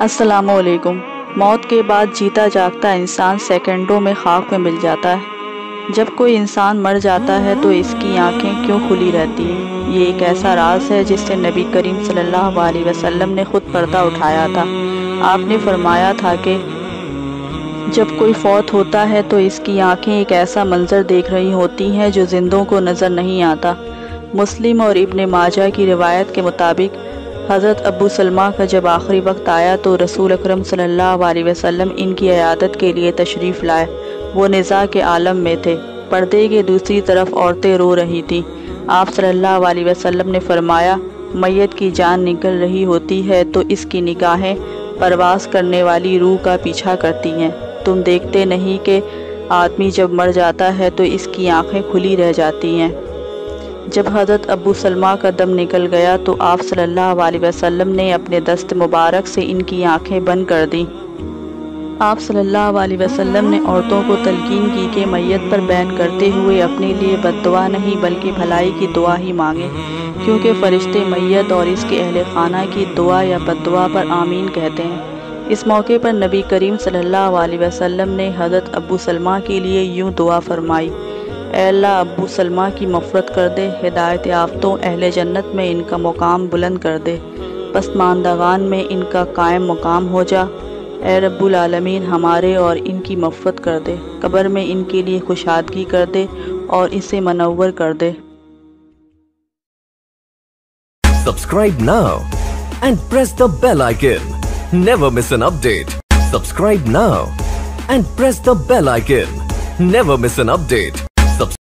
السلام علیکم۔ موت کے بعد جیتا جاگتا انسان سیکنڈوں میں خاک میں مل جاتا ہے۔ جب کوئی انسان مر جاتا ہے تو اس کی آنکھیں کیوں کھلی رہتی ہیں؟ یہ ایک ایسا راز ہے جس سے نبی کریم صلی اللہ علیہ وسلم نے خود پردہ اٹھایا تھا۔ آپ نے فرمایا تھا کہ جب کوئی فوت ہوتا ہے تو اس کی آنکھیں ایک ایسا منظر دیکھ رہی ہوتی ہیں جو زندوں کو نظر نہیں آتا۔ مسلم اور ابن ماجہ کی روایت کے مطابق حضرت ابو سلمہ کا جب آخری وقت آیا تو رسول اکرم صلی اللہ علیہ وسلم ان کی عیادت کے لیے تشریف لائے۔ وہ نزا کے عالم میں تھے۔ پردے کے دوسری طرف عورتیں رو رہی تھیں۔ آپ صلی اللہ علیہ وسلم نے فرمایا، میت کی جان نکل رہی ہوتی ہے تو اس کی نگاہیں پرواز کرنے والی روح کا پیچھا کرتی ہیں۔ تم دیکھتے نہیں کہ آدمی جب مر جاتا ہے تو اس کی آنکھیں کھلی رہ جاتی ہیں۔ جب حضرت ابو سلمہ کا دم نکل گیا تو آپ صلی اللہ علیہ وسلم نے اپنے دست مبارک سے ان کی آنکھیں بند کر دیں۔ آپ صلی اللہ علیہ وسلم نے عورتوں کو تلقین کی کہ میت پر بین کرتے ہوئے اپنے لیے بد دعا نہیں بلکہ بھلائی کی دعا ہی مانگے، کیونکہ فرشتے میت اور اس کے اہل خانہ کی دعا یا بد دعا پر آمین کہتے ہیں۔ اس موقع پر نبی کریم صلی اللہ علیہ وسلم نے حضرت ابو سلمہ کے لیے یوں دعا فرمائی۔ اے اللہ، ابو سلمہ کی مفرت کر دے، ہدایت یافتوں اہل جنت میں ان کا مقام بلند کر دے پسماندگان میں ان کا قائم مقام ہو جا اے رب العالمین، ہمارے اور ان کی مفرت کر دے قبر میں ان کے لیے خوشادگی کر دے اور اسے منور کر دے Subscribe now and press the bell icon. Never miss an update. Subscribe now and press the bell icon. Never miss an update.